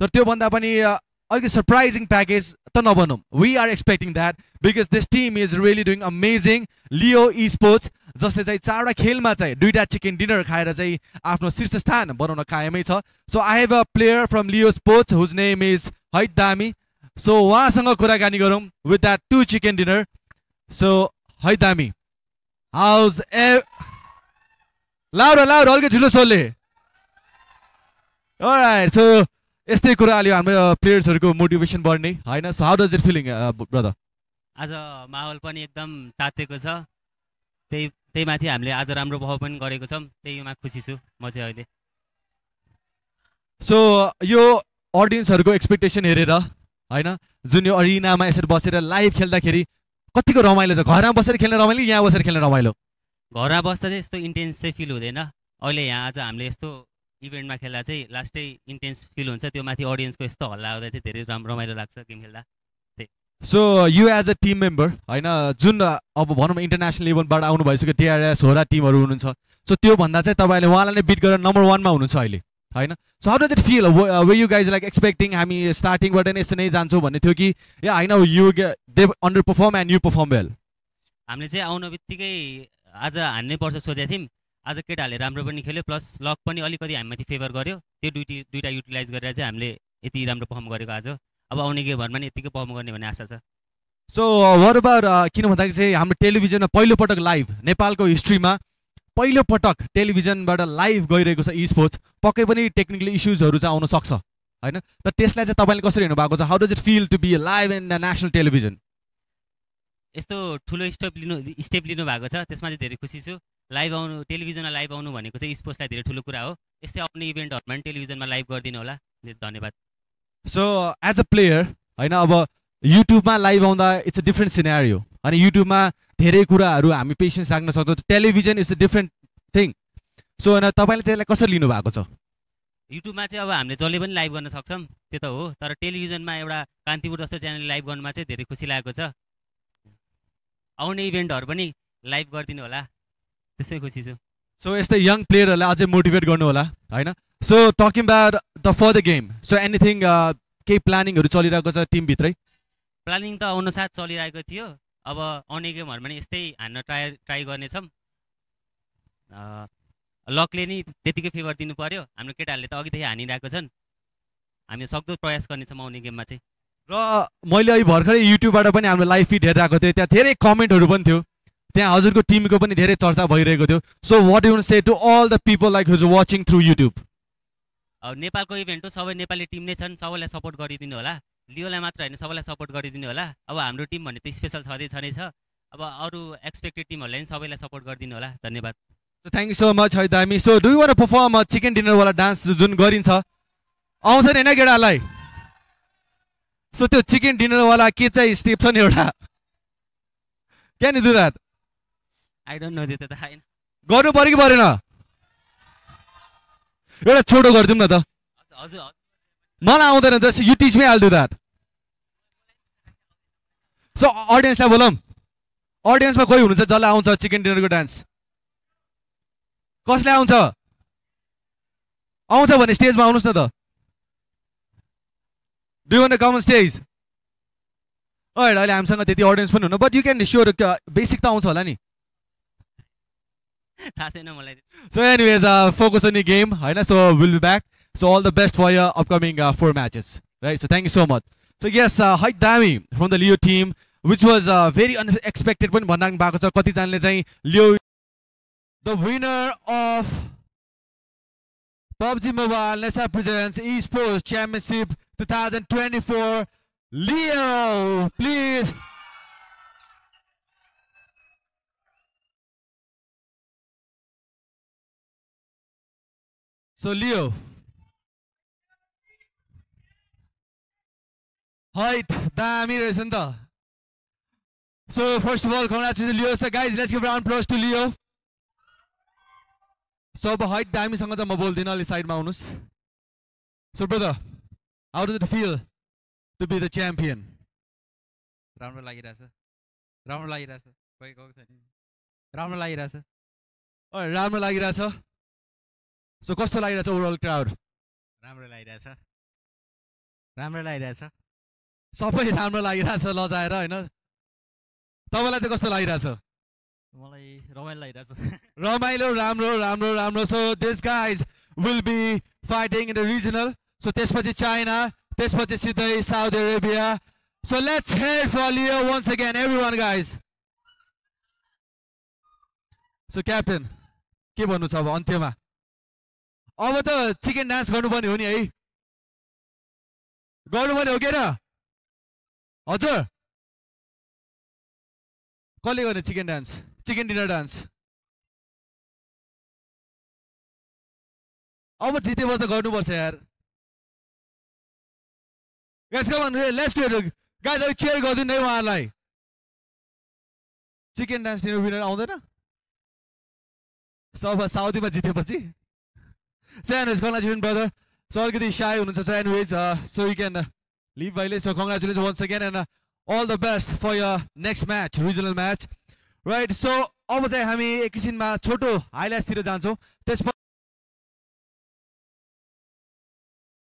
तर त्योभन्दा पनि अ, अलिकति सरप्राइजिङ प्याकेज त नभनौँ we are expecting that because this team is really doing amazing Leo e sports जसले चाहिँ चारवटा खेलमा चाहिँ दुईवटा चिकन डिनर खाएर चाहिँ आफ्नो शीर्ष स्थान बनाउन कायमै छ। So I have a player from Leo sports whose name is हैत दामी सो उहाँसँग कुराकानी गरौँ with that to chicken dinner so है दामी हाउज ए लाउर लाउर अलिकति ठुलो राइट सो यस्तै कुरा अहिले हाम्रो प्लेयर्सहरूको मोटिभेसन बढ्ने। होइन? So how does it feeling brother आज माहौल पनि एकदम तातेको छ। त्यही त्यही माथि हामीले आज राम्रो प्रभाव पनि गरेको छौँ। त्यहीमा खुसी छु म चाहिँ अहिले। सो यो अडियन्सहरूको एक्सपेक्टेसन हेरेर होइन? जुन यो अरिनामा यसरी बसेर लाइभ खेल्दाखेरि कतिको रमाइलो छ? घरमा बसेर खेल्ने रमाइलो यहाँ बसेर खेल्ने रमाइलो? घरमा बस्दा चाहिँ यस्तो इन्टेन्स चाहिँ फिल हुँदैन। अहिले यहाँ आज हामीले यस्तो इभेन्टमा खेल्दा चाहिँ लास्टै इन्टेन्स फिल हुन्छ। त्यो माथि अडियन्सको यस्तो हल्ला आउँदा चाहिँ धेरै राम रमाइलो लाग्छ गेम खेल्दा। So you as a team member होइन जुन अब भनौँ इन्टरनेसनल लेभलबाट आउनु भइसक्यो टिआरएस होरा टिमहरू हुनुहुन्छ। सो त्योभन्दा चाहिँ तपाईँले उहाँलाई नै बिट गरेर नम्बर वानमा हुनुहुन्छ अहिले होइन? So how does it feel we you guys like expecting हामी स्टार्टिङबाट नै यसो नै जान्छौँ भन्ने थियो कि या होइन you they underperform and you perform well हामीले चाहिँ आउनु बित्तिकै आज हान्नै पर्छ सोचेको थियौँ। आज केटाहरूले राम्रो पनि खेल्यो प्लस लक पनि अलिकति हामीमाथि फेभर गर्यो। त्यो दुइटी दुइटा युटिलाइज गरेर चाहिँ हामीले यति राम्रो पर्फर्म गरेको आज। अब आउने गेमहरूमा पनि यतिकै पर्फर्म गर्ने भन्ने आशा छ। सो वर अबाउट किन भन्दाखेरि चाहिँ हाम्रो टेलिभिजनमा पहिलोपटक लाइभ नेपालको हिस्ट्रीमा पहिलोपटक टेलिभिजनबाट लाइभ गइरहेको छ इ स्पोर्ट्स पक्कै पनि टेक्निकल इस्युजहरू चाहिँ आउन सक्छ होइन? तर त्यसलाई चाहिँ तपाईँले कसरी हेर्नु भएको छ? How does it feel to be live in national television यस्तो ठुलो स्टेप लिनु स्टेप लिनु भएको छ। त्यसमा चाहिँ धेरै खुसी छु। लाइभ आउनु टेलिभिजनमा लाइभ आउनु भनेको चाहिँ स्पोर्ट्सलाई धेरै ठुलो कुरा हो। यस्तै आउने इभेन्टहरूमा पनि टेलिभिजनमा लाइभ गरिदिनु होला। धन्यवाद। सो एज अ प्लेयर होइन अब युट्युबमा लाइभ आउँदा इट्स अ डिफ्रेन्ट सिनेरियो अनि युट्युबमा धेरै कुराहरू हामी पेसेन्स राख्न सक्छौँ। Television is a different thing so होइन तपाईँले त्यसलाई कसरी लिनु भएको छ? युट्युबमा चाहिँ अब हामीले जसले पनि लाइभ गर्न सक्छौँ त्यो त हो। तर टेलिभिजनमा एउटा कान्तिपुर जस्तो च्यानल लाइभ गर्नुमा चाहिँ धेरै खुसी लागेको छ। आउने इभेन्टहरू पनि लाइभ गरिदिनु होला। त्यसमै खुसी छु सो यस्तै यङ प्लेयरहरूलाई अझै मोटिभेट गर्नु होला होइन? So talking about the for the game so anything केही प्लानिङहरू चलिरहेको छ टिमभित्रै प्लानिङ त अनुसार चलिरहेको थियो। अब आउने गेमहरूमा पनि यस्तै हान्न ट्राई ट्राई गर्नेछौँ। लकले नि त्यतिकै फेभर दिनु पर्यो हाम्रो केटाहरूले त अघिदेखि हानिरहेको छन्। हामी सक्दो प्रयास गर्नेछौँ आउने गेममा चाहिँ। र मैले अहिले भर्खरै युट्युबबाट पनि हाम्रो लाइभ फिड हेरेर आएको थिएँ। त्यहाँ धेरै कमेन्टहरू पनि थियो। त्यहाँ हजुरको टिमको पनि धेरै चर्चा भइरहेको थियो। So what you say to all the people like who's watching through YouTube अब नेपालको इभेन्ट हो सबै नेपाली टिम नै छन् सबैलाई सपोर्ट गरिदिनु होला। लियोलाई मात्र होइन सबैलाई सपोर्ट गरिदिनु होला। अब हाम्रो टिम भन्ने त स्पेसल छँदै छँदैछ अब अरू एक्सपेक्टेड टिमहरूलाई पनि सबैलाई सपोर्ट गरिदिनु होला। धन्यवाद। So thank you so much है दामी। So do one perform chicken डिनरवाला dance जुन गरिन्छ? आउँछ नि होइन केटाहरूलाई सो त्यो चिकन डिनरवाला के चाहिँ स्टेप छ नि एउटा? Can do that I don't know त्यो त थाहा छैन गर्नु पऱ्यो कि परेन? एउटा छोटो गरिदिउँ न त। हजुर। मलाई आउँदैन just you teach me do that so अडियन्सलाई बोलौँ। अडियन्समा कोही हुनुहुन्छ जसलाई आउँछ चिकन डिनरको डान्स कसलाई आउँछ? आउँछ भने स्टेजमा आउनुहोस् न त। डु वान कमन स्टेज अहिले अहिले हामीसँग त्यति अडियन्स पनि हुनु but you can sure basic त आउँछ होला नि। ज फोकस अन गेम होइन? So will be back so all the best for your upcoming four matches right so thank you so much so yes है दामी from the Leo team which was very unexpected पनि भन्नु भएको छ। कतिजनाले चाहिँ Leo the winner of PUBG mobile nation presence e sports championship 2024 Leo please Leo. Height, दामी रहेछ नि त So first of all, congrats to Leo. So guys, let's give a round of applause to Leo. So अब height दामीसँग चाहिँ म बोल्दिनँ अलि साइडमा आउनुहोस् So brother, how does it feel to be the champion? राम्रो लागिरहेछ राम्रो लागिरहेछ कोही गएको छैन राम्रो लागिरहेछ राम्रो लागिरहेछ सो कस्तो लागिरहेछ ओभरअल क्राउड राम्रो लागिरहेछ। राम्रो लागिरहेछ। सबै राम्रो लागिरहेछ लजाएर होइन? तपाईँलाई चाहिँ कस्तो लागिरहेछ? मलाई रमाइलो लागिरहेछ। रमाइलो राम्रो राम्रो राम्रो। So this guys will be fighting in the regional so त्यसपछि चाइना त्यसपछि सिधै Saudi Arabia. So let's head for Leo once again everyone guys so captain के भन्नु छ अब अन्त्यमा? अब त चिकन डान्स गर्नुपर्ने हो नि है। गर्नुपर्ने हो के र? हजुर। कसले गर्ने chicken dance chicken dinner dance अब जितेपछि त गर्नुपर्छ यार। Guys come on let's do cheer गरिदिनु है उहाँहरूलाई। चिकन डान्स डिनर विनर आउँदैन। सब साउदीमा जितेपछि। सानो कङ्ग्रेचुलेसन ब्रदर सो अलिकति साय हुनुहुन्छ so anyways so you can leave भाइले so congratulation once again and all the best for your next match regional match right so अब चाहिँ हामी एकैछिनमा छोटो हाइलाइट्सतिर जान्छौँ।